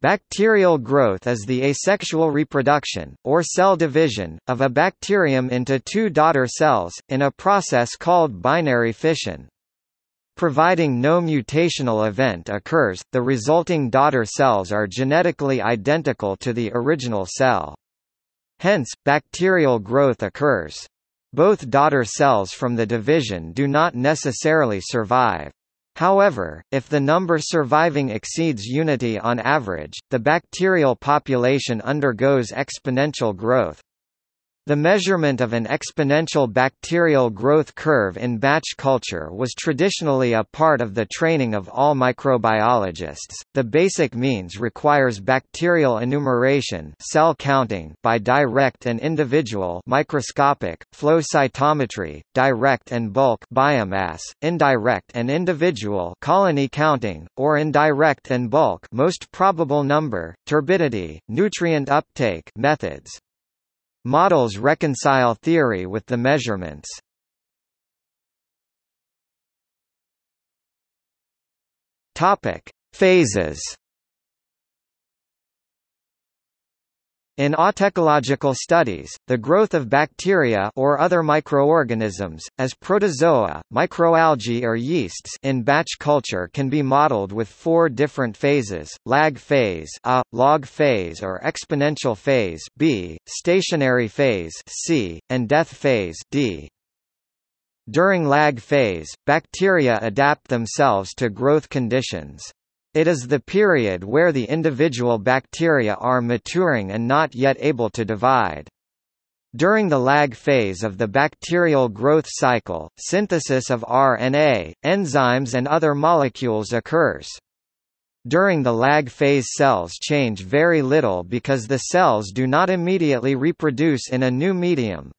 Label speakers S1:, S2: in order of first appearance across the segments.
S1: Bacterial growth is the asexual reproduction, or cell division, of a bacterium into two daughter cells, in a process called binary fission. Providing no mutational event occurs, the resulting daughter cells are genetically identical to the original cell. Hence, bacterial growth occurs. Both daughter cells from the division do not necessarily survive. However, if the number surviving exceeds unity on average, the bacterial population undergoes exponential growth. The measurement of an exponential bacterial growth curve in batch culture was traditionally a part of the training of all microbiologists. The basic means requires bacterial enumeration, cell counting by direct and individual microscopic flow cytometry, direct and bulk biomass, indirect and individual colony counting, or indirect and bulk most probable number, turbidity, nutrient uptake methods. Models reconcile theory with the measurements. Topic: Phases. In autecological studies, the growth of bacteria or other microorganisms, as protozoa, microalgae or yeasts in batch culture can be modeled with four different phases, lag phase A, log phase or exponential phase B, stationary phase C, and death phase D. During lag phase, bacteria adapt themselves to growth conditions. It is the period where the individual bacteria are maturing and not yet able to divide. During the lag phase of the bacterial growth cycle, synthesis of RNA, enzymes and other molecules occurs. During the lag phase cells change very little because the cells do not immediately reproduce in a new medium.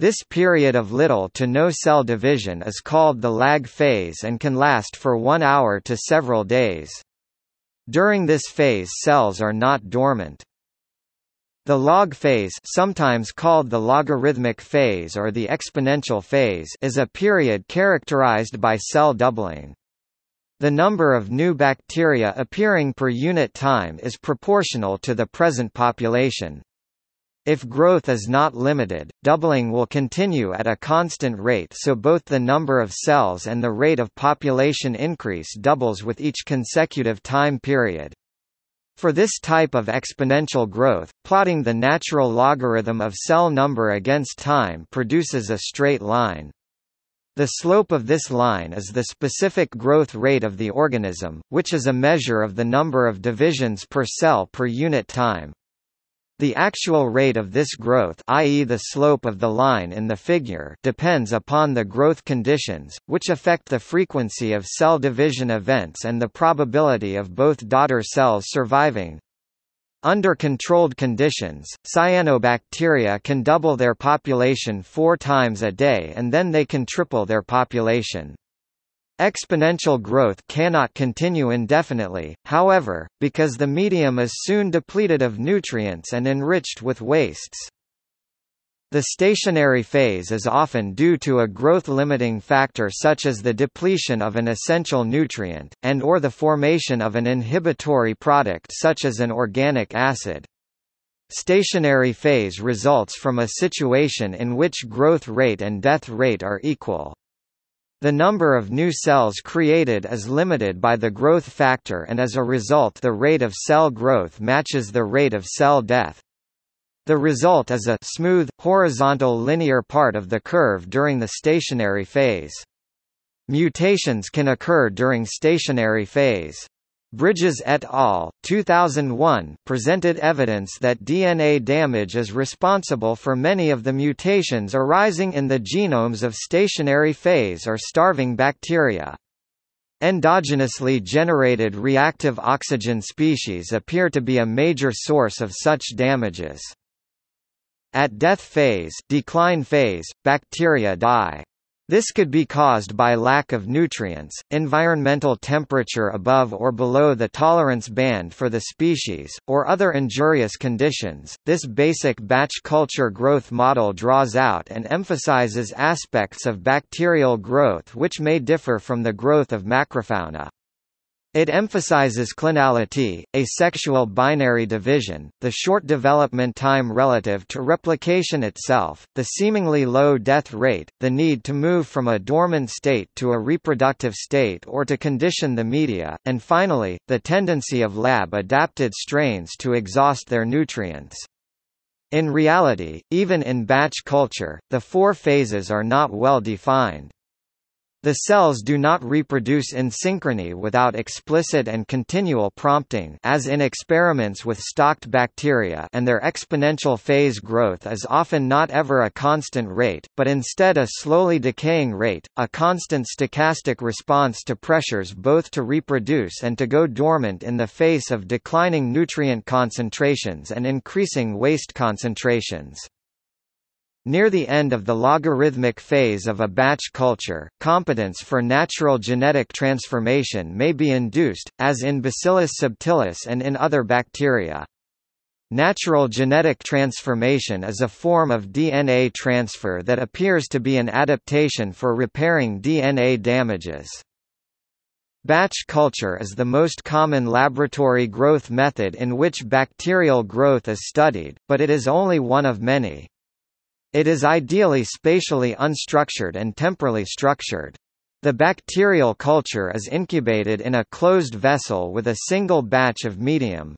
S1: This period of little to no cell division is called the lag phase and can last for one hour to several days. During this phase cells are not dormant. The log phase sometimes called the logarithmic phase or the exponential phase is a period characterized by cell doubling. The number of new bacteria appearing per unit time is proportional to the present population. If growth is not limited, doubling will continue at a constant rate so both the number of cells and the rate of population increase doubles with each consecutive time period. For this type of exponential growth, plotting the natural logarithm of cell number against time produces a straight line. The slope of this line is the specific growth rate of the organism, which is a measure of the number of divisions per cell per unit time. The actual rate of this growth i.e. the slope of the line in the figure depends upon the growth conditions, which affect the frequency of cell division events and the probability of both daughter cells surviving. Under controlled conditions, cyanobacteria can double their population four times a day and then they can triple their population. Exponential growth cannot continue indefinitely, however, because the medium is soon depleted of nutrients and enriched with wastes. The stationary phase is often due to a growth-limiting factor such as the depletion of an essential nutrient, and or the formation of an inhibitory product such as an organic acid. Stationary phase results from a situation in which growth rate and death rate are equal. The number of new cells created is limited by the growth factor and as a result the rate of cell growth matches the rate of cell death. The result is a smooth, horizontal linear part of the curve during the stationary phase. Mutations can occur during stationary phase. Bridges et al. 2001 presented evidence that DNA damage is responsible for many of the mutations arising in the genomes of stationary phase or starving bacteria. Endogenously generated reactive oxygen species appear to be a major source of such damages. At death phase, decline phase bacteria die. This could be caused by lack of nutrients, environmental temperature above or below the tolerance band for the species, or other injurious conditions. This basic batch culture growth model draws out and emphasizes aspects of bacterial growth which may differ from the growth of macrofauna. It emphasizes clonality, asexual binary division, the short development time relative to replication itself, the seemingly low death rate, the need to move from a dormant state to a reproductive state or to condition the media, and finally, the tendency of lab-adapted strains to exhaust their nutrients. In reality, even in batch culture, the four phases are not well defined. The cells do not reproduce in synchrony without explicit and continual prompting as in experiments with stalked bacteria and their exponential phase growth is often not ever a constant rate, but instead a slowly decaying rate, a constant stochastic response to pressures both to reproduce and to go dormant in the face of declining nutrient concentrations and increasing waste concentrations. Near the end of the logarithmic phase of a batch culture, competence for natural genetic transformation may be induced, as in Bacillus subtilis and in other bacteria. Natural genetic transformation is a form of DNA transfer that appears to be an adaptation for repairing DNA damages. Batch culture is the most common laboratory growth method in which bacterial growth is studied, but it is only one of many. It is ideally spatially unstructured and temporally structured. The bacterial culture is incubated in a closed vessel with a single batch of medium.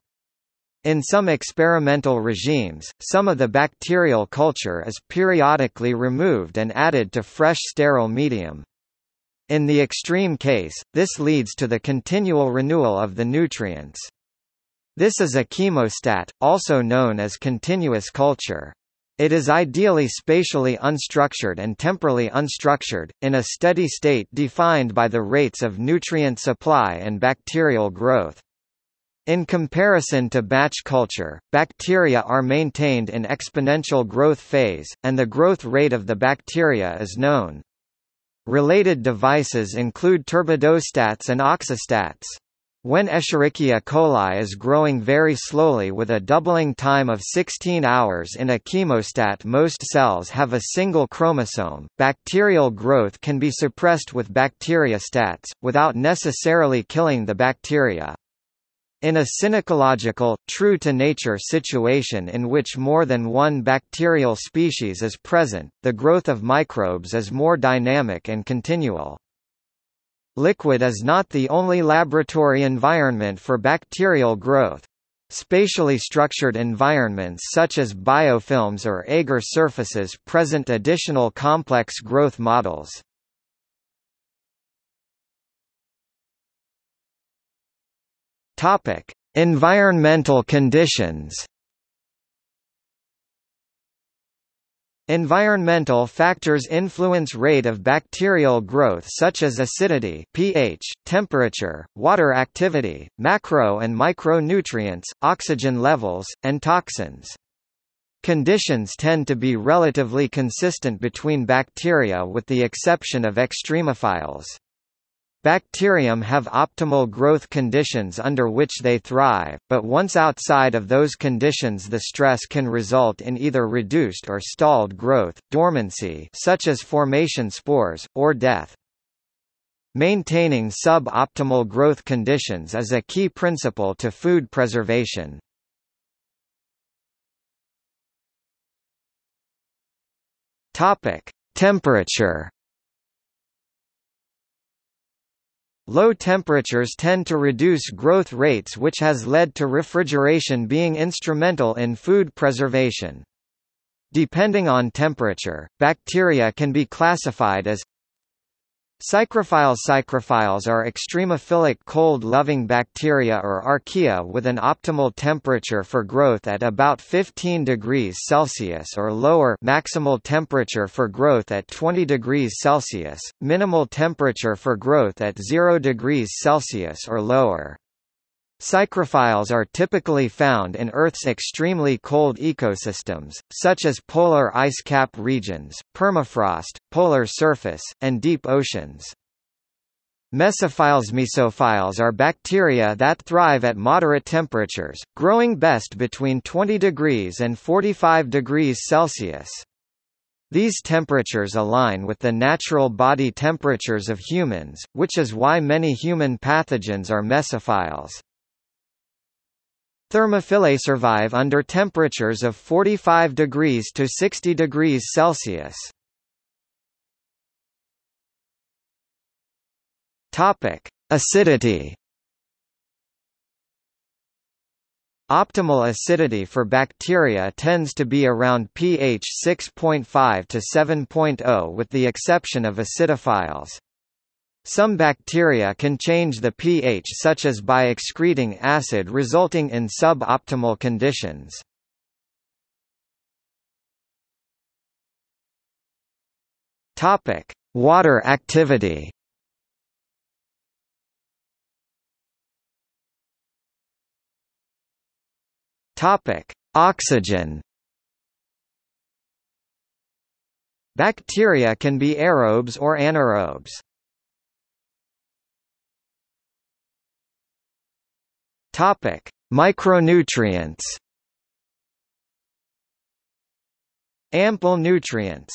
S1: In some experimental regimes, some of the bacterial culture is periodically removed and added to fresh sterile medium. In the extreme case, this leads to the continual renewal of the nutrients. This is a chemostat, also known as continuous culture. It is ideally spatially unstructured and temporally unstructured, in a steady state defined by the rates of nutrient supply and bacterial growth. In comparison to batch culture, bacteria are maintained in exponential growth phase, and the growth rate of the bacteria is known. Related devices include turbidostats and auxostats. When Escherichia coli is growing very slowly with a doubling time of 16 hours in a chemostat most cells have a single chromosome, bacterial growth can be suppressed with bacteriostats, without necessarily killing the bacteria. In a synecological, true-to-nature situation in which more than one bacterial species is present, the growth of microbes is more dynamic and continual. Liquid is not the only laboratory environment for bacterial growth. Spatially structured environments such as biofilms or agar surfaces present additional complex growth models. Topic: Environmental conditions. Environmental factors influence rate of bacterial growth such as acidity pH, temperature, water activity, macro and micronutrients, oxygen levels, and toxins. Conditions tend to be relatively consistent between bacteria with the exception of extremophiles. Bacterium have optimal growth conditions under which they thrive, but once outside of those conditions the stress can result in either reduced or stalled growth, dormancy such as formation spores, or death. Maintaining sub-optimal growth conditions is a key principle to food preservation. Temperature Low temperatures tend to reduce growth rates which has led to refrigeration being instrumental in food preservation. Depending on temperature, bacteria can be classified as Psychrophiles Psychrophiles are extremophilic cold-loving bacteria or archaea with an optimal temperature for growth at about 15 degrees Celsius or lower maximal temperature for growth at 20 degrees Celsius, minimal temperature for growth at 0 degrees Celsius or lower. Psychrophiles are typically found in Earth's extremely cold ecosystems, such as polar ice cap regions, permafrost, polar surface, and deep oceans. Mesophiles Mesophiles are bacteria that thrive at moderate temperatures, growing best between 20 degrees and 45 degrees Celsius. These temperatures align with the natural body temperatures of humans, which is why many human pathogens are mesophiles. Thermophile survive under temperatures of 45 degrees to 60 degrees Celsius. Topic: Acidity. Optimal acidity for bacteria tends to be around pH 6.5 to 7.0 with the exception of acidophiles. Some bacteria can change the pH such as by excreting acid resulting in suboptimal conditions. Topic: Water activity. Topic: Oxygen. Bacteria can be aerobes or anaerobes. Topic: Micronutrients. Ample nutrients.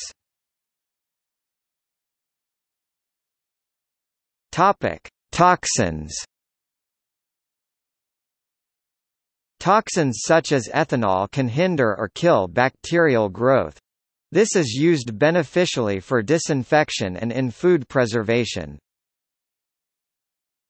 S1: Topic: Toxins. Toxins such as ethanol can hinder or kill bacterial growth. This is used beneficially for disinfection and in food preservation.